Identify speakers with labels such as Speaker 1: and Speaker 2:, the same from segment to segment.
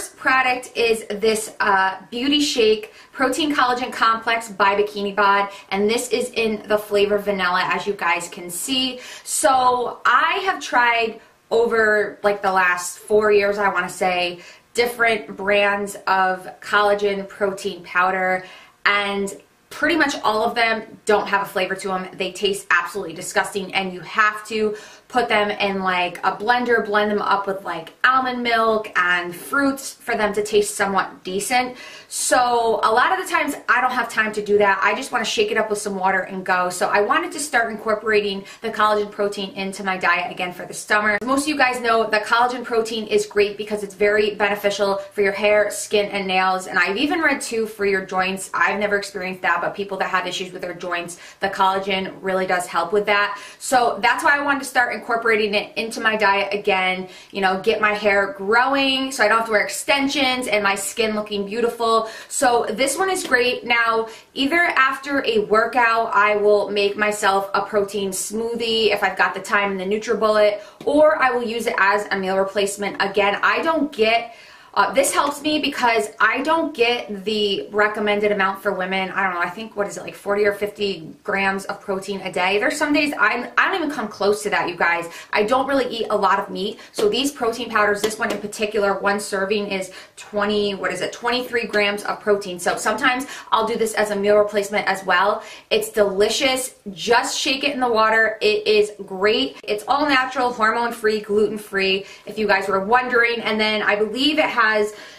Speaker 1: first product is this uh, Beauty Shake Protein Collagen Complex by BikiniBOD, and this is in the flavor vanilla, as you guys can see. So I have tried over like the last four years, I want to say, different brands of collagen protein powder, and pretty much all of them don't have a flavor to them. They taste absolutely disgusting, and you have to put them in like a blender, blend them up with like almond milk and fruits for them to taste somewhat decent. So a lot of the times I don't have time to do that. I just want to shake it up with some water and go. So I wanted to start incorporating the collagen protein into my diet again for the summer. Most of you guys know that collagen protein is great because it's very beneficial for your hair, skin, and nails. And I've even read too for your joints. I've never experienced that, but people that have issues with their joints, the collagen really does help with that. So that's why I wanted to start incorporating it into my diet again, you know, get my hair growing so I don't have to wear extensions and my skin looking beautiful. So this one is great. Now, either after a workout, I will make myself a protein smoothie if I've got the time in the NutriBullet, or I will use it as a meal replacement. Again, I don't get uh, this helps me because I don't get the recommended amount for women. I don't know. I think what is it like 40 or 50 grams of protein a day. There's some days I I don't even come close to that, you guys. I don't really eat a lot of meat. So these protein powders, this one in particular, one serving is 20. What is it? 23 grams of protein. So sometimes I'll do this as a meal replacement as well. It's delicious. Just shake it in the water. It is great. It's all natural, hormone free, gluten free. If you guys were wondering, and then I believe it has,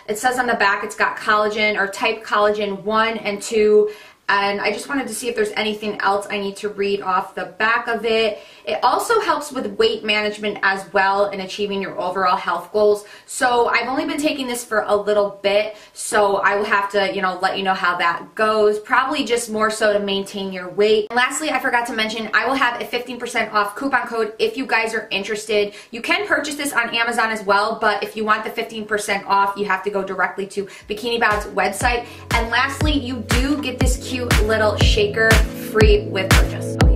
Speaker 1: it says on the back it's got collagen or type collagen 1 and 2 and I just wanted to see if there's anything else I need to read off the back of it. It also helps with weight management as well in achieving your overall health goals. So I've only been taking this for a little bit, so I will have to, you know, let you know how that goes. Probably just more so to maintain your weight. And lastly, I forgot to mention, I will have a 15% off coupon code if you guys are interested. You can purchase this on Amazon as well, but if you want the 15% off, you have to go directly to BikiniBOD's website. And lastly, you do get this cute little shaker free with purchase.